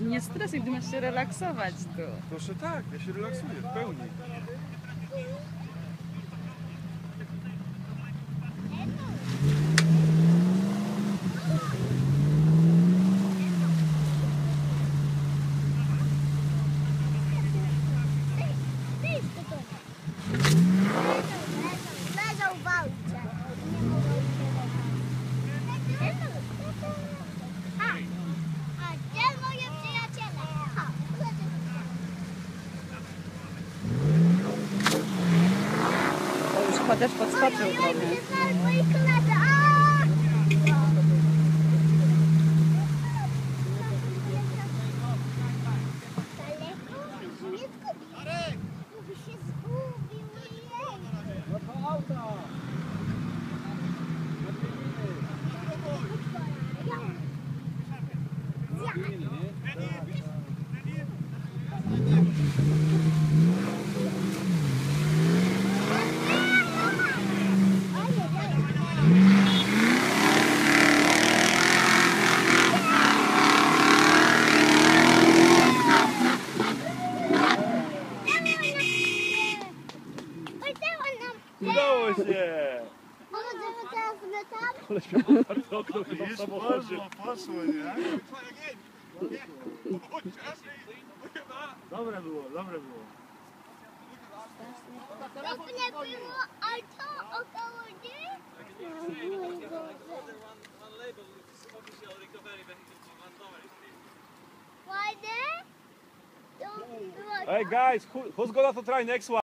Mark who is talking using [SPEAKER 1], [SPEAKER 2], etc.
[SPEAKER 1] Nie stresuj, ty masz się relaksować tu.
[SPEAKER 2] Proszę tak, ja się relaksuję w pełni.
[SPEAKER 1] Kuba też podskoczył trochę.
[SPEAKER 3] Yeah. Koledzy, a! Daleko? Nie zgubił. Mówi się zgubił. Jej.
[SPEAKER 2] Udało się!
[SPEAKER 3] Możemy teraz my tam?
[SPEAKER 2] Koleś miał okno chyba w
[SPEAKER 4] Widzisz,
[SPEAKER 2] samochodzie.
[SPEAKER 4] poszło, poszło, nie?
[SPEAKER 2] Dobre było, dobre było.
[SPEAKER 3] Jakby nie było auto około niej? Fajne? To
[SPEAKER 2] Hey guys, who, who's gonna to try next one?